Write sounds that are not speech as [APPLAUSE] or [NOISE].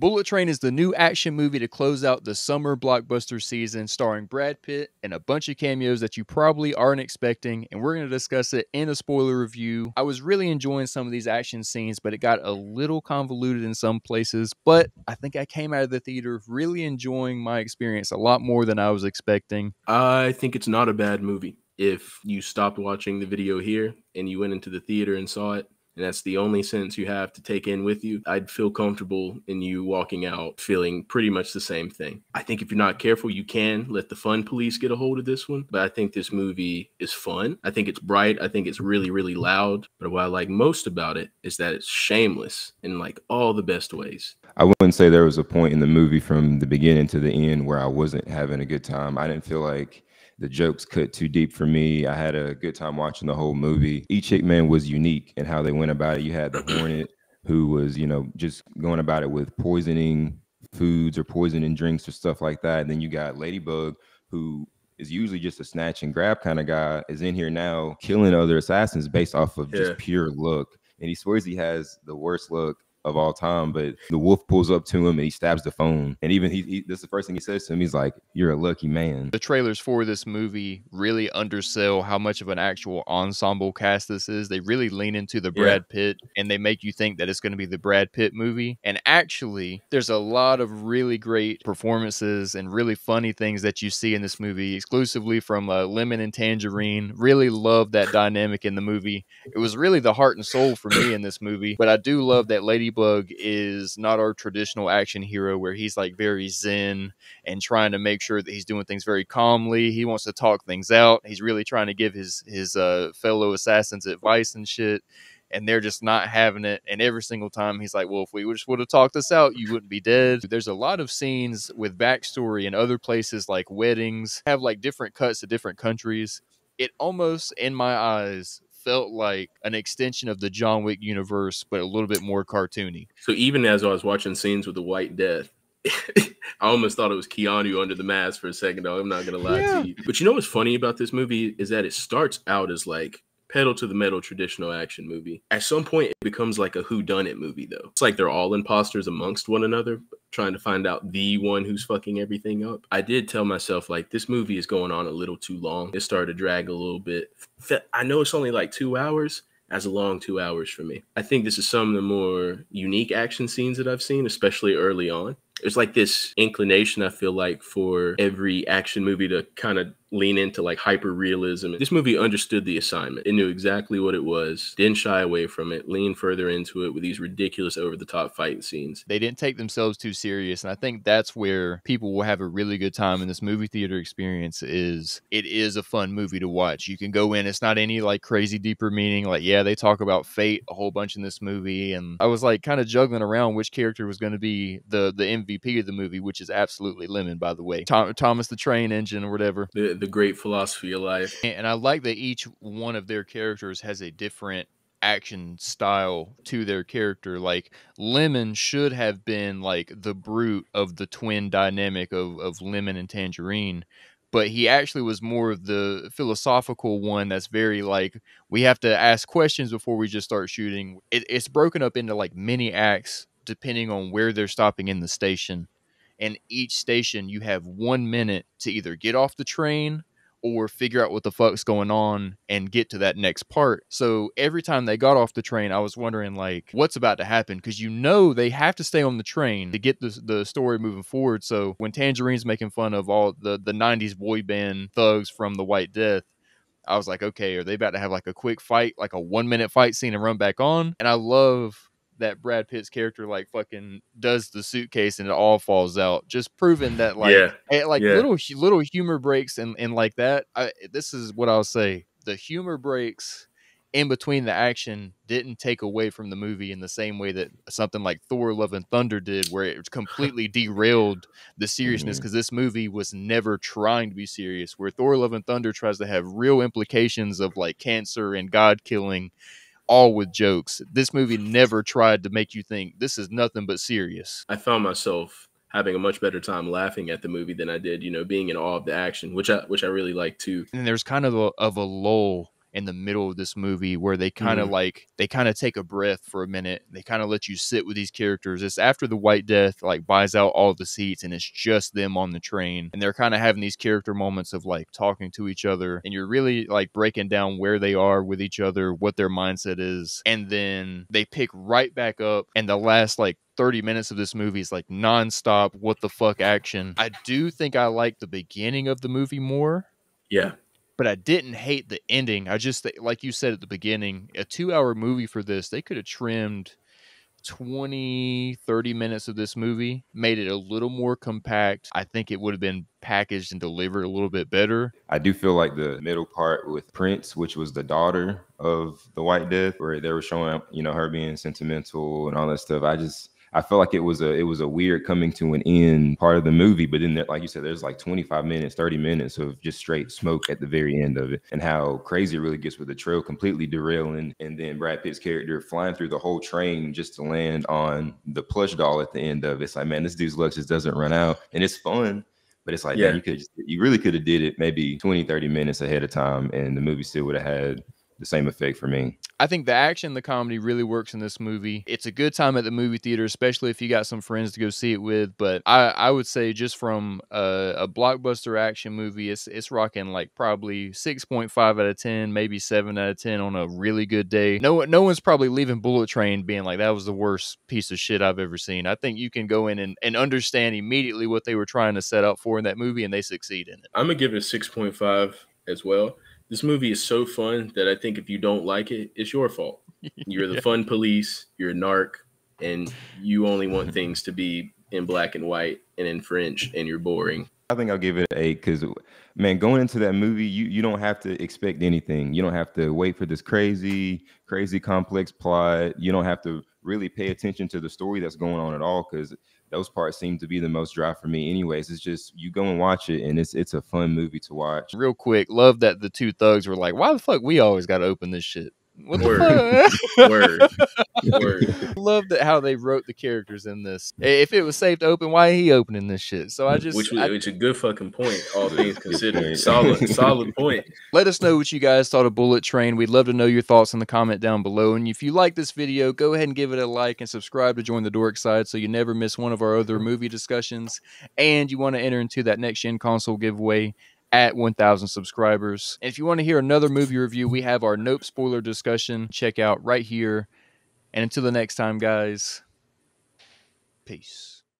Bullet Train is the new action movie to close out the summer blockbuster season, starring Brad Pitt and a bunch of cameos that you probably aren't expecting. And we're going to discuss it in a spoiler review. I was really enjoying some of these action scenes, but it got a little convoluted in some places. But I think I came out of the theater really enjoying my experience a lot more than I was expecting. I think it's not a bad movie. If you stopped watching the video here and you went into the theater and saw it, and that's the only sentence you have to take in with you, I'd feel comfortable in you walking out feeling pretty much the same thing. I think if you're not careful, you can let the fun police get a hold of this one. But I think this movie is fun. I think it's bright. I think it's really, really loud. But what I like most about it is that it's shameless in like all the best ways. I wouldn't say there was a point in the movie from the beginning to the end where I wasn't having a good time. I didn't feel like the jokes cut too deep for me. I had a good time watching the whole movie. Each Hitman was unique in how they went about it. You had the [CLEARS THROAT] Hornet, who was, you know, just going about it with poisoning foods or poisoning drinks or stuff like that. And then you got Ladybug, who is usually just a snatch and grab kind of guy, is in here now killing other assassins based off of yeah. just pure look. And he swears he has the worst look of all time. But the wolf pulls up to him and he stabs the phone. And even he, he this is the first thing he says to him. He's like, "You're a lucky man." The trailers for this movie really undersell how much of an actual ensemble cast this is. They really lean into the Brad yeah. Pitt and they make you think that it's going to be the Brad Pitt movie. And actually, there's a lot of really great performances and really funny things that you see in this movie, exclusively from uh, Lemon and Tangerine. Really love that dynamic in the movie. It was really the heart and soul for me in this movie. But I do love that Lady Bug is not our traditional action hero where he's like very zen and trying to make sure that he's doing things very calmly. He wants to talk things out. He's really trying to give his his uh, fellow assassins advice and shit. And they're just not having it. And every single time he's like, Well, if we just would have talked this out, you wouldn't be dead. There's a lot of scenes with backstory in other places like weddings, have like different cuts to different countries. It almost, in my eyes, felt like an extension of the John Wick universe, but a little bit more cartoony. So even as I was watching scenes with the White Death, [LAUGHS] I almost thought it was Keanu under the mask for a second. Though I'm not gonna lie yeah. to you. But you know what's funny about this movie is that it starts out as like pedal to the metal traditional action movie. At some point, it becomes like a who done it movie though. It's like they're all imposters amongst one another, trying to find out the one who's fucking everything up. I did tell myself like this movie is going on a little too long. It started to drag a little bit. I know it's only like two hours. As a long two hours for me. I think this is some of the more unique action scenes that I've seen, especially early on. There's like this inclination I feel like for every action movie to kind of lean into like hyper realism. This movie understood the assignment. It knew exactly what it was, didn't shy away from it, leaned further into it with these ridiculous over the top fight scenes. They didn't take themselves too serious. And I think that's where people will have a really good time in this movie theater experience is it is a fun movie to watch. You can go in, it's not any like crazy deeper meaning. Like, yeah, they talk about fate a whole bunch in this movie. And I was like kind of juggling around which character was going to be the the MVP of the movie, which is absolutely Lemon, by the way. Tom, Thomas the Train Engine or whatever. The, the great philosophy of life. And I like that each one of their characters has a different action style to their character. Like Lemon should have been like the brute of the twin dynamic of, of Lemon and Tangerine. But he actually was more of the philosophical one that's very like, we have to ask questions before we just start shooting. It, it's broken up into like mini acts depending on where they're stopping in the station. And each station, you have one minute to either get off the train or figure out what the fuck's going on and get to that next part. So every time they got off the train, I was wondering like what's about to happen because you know they have to stay on the train to get the the story moving forward. So when Tangerine's making fun of all the the 90s boy band thugs from the White Death, I was like, okay, are they about to have like a quick fight, like a 1 minute fight scene and run back on? And I love that Brad Pitt's character like fucking does the suitcase and it all falls out. Just proving that like yeah. Hey, like yeah. little little humor breaks and and like that. I, this is what I'll say. The humor breaks in between the action didn't take away from the movie in the same way that something like Thor Love and Thunder did where it completely [LAUGHS] derailed the seriousness because mm-hmm. this movie was never trying to be serious where Thor Love and Thunder tries to have real implications of like cancer and god killing all with jokes. This movie never tried to make you think this is nothing but serious. I found myself having a much better time laughing at the movie than I did, you know, being in awe of the action, which I which I really like too. And there's kind of a, of a lull in the middle of this movie where they kind of Mhm. like they kind of take a breath for a minute. They kind of let you sit with these characters. It's after the White Death like buys out all the seats and it's just them on the train and they're kind of having these character moments of like talking to each other and you're really like breaking down where they are with each other, what their mindset is, and then they pick right back up and the last like 30 minutes of this movie is like nonstop what the fuck action. I do think I like the beginning of the movie more Yeah. But I didn't hate the ending. I just like you said at the beginning, a 2-hour movie for this, they could have trimmed 20 30 minutes of this movie, made it a little more compact. I think it would have been packaged and delivered a little bit better. I do feel like the middle part with Prince, which was the daughter of the White Death, where they were showing, you know, her being sentimental and all that stuff. I just I felt like it was a it was a weird coming to an end part of the movie, but then like you said, there's like 25 minutes, 30 minutes of just straight smoke at the very end of it, and how crazy it really gets with the trail completely derailing, and then Brad Pitt's character flying through the whole train just to land on the plush doll at the end of it. It's like, man, this dude's luck just doesn't run out, and it's fun. But it's like, Yeah. man, you could you really could have did it maybe 20, 30 minutes ahead of time, and the movie still would have had the same effect for me. I think the action, the comedy really works in this movie. It's a good time at the movie theater, especially if you got some friends to go see it with. But I, I would say just from a, a blockbuster action movie, it's it's rocking like probably six point five out of ten, maybe seven out of ten on a really good day. No one- no one's probably leaving Bullet Train being like that was the worst piece of shit I've ever seen. I think you can go in and, and understand immediately what they were trying to set up for in that movie, and they succeed in it. I'm gonna give it a six point five as well. This movie is so fun that I think if you don't like it, it's your fault. [LAUGHS] You're the Yeah. fun police, you're a narc, and you only want mm-hmm. things to be in black and white and in French, and you're boring. I think I'll give it an eight because, man, going into that movie, you you don't have to expect anything. You don't have to wait for this crazy, crazy complex plot. You don't have to really pay attention to the story that's going on at all because those parts seem to be the most dry for me. Anyways, it's just you go and watch it, and it's it's a fun movie to watch. Real quick, love that the two thugs were like, "Why the fuck we always got to open this shit?" What Word. the fuck? [LAUGHS] Word. Word. love that how they wrote the characters in this. If it was safe to open, why he opening this shit? So I just which was I- which a good fucking point, all [LAUGHS] things considered. Solid, solid point. let us know what you guys thought of Bullet Train. We'd love to know your thoughts in the comment down below. And if you like this video, go ahead and give it a like and subscribe to join the Dork Side so you never miss one of our other movie discussions. And you want to enter into that next gen console giveaway at 1000 subscribers. And if you want to hear another movie review, we have our Nope spoiler discussion. Check out right here. And until the next time, guys, peace.